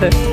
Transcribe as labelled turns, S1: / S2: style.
S1: Gracias.